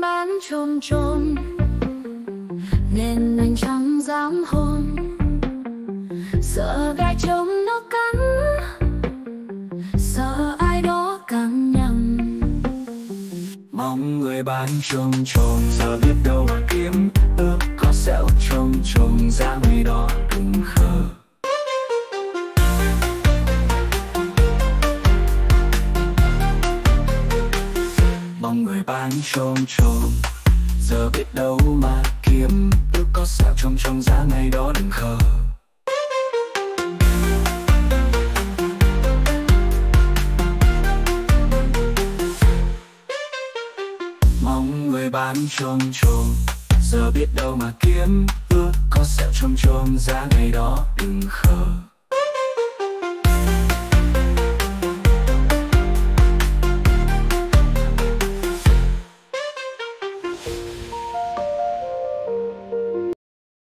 bán trôm trôm nên anh chẳng dám hôn. Sợ gai trống nó cắn, sợ ai đó cắn nhầm. Mong người bán trôm trôm giờ biết đâu mà kiếm ước. Có sẹo trôm trôm ra mấy đó đừng khờ. Mong người bán trông trông giờ biết đâu mà kiếm ước có sao trong trong giá ngày đó đừng khờ. Mong người bán trông trông giờ biết đâu mà kiếm ước có sẹo trông trông giá ngày đó đừng khờ.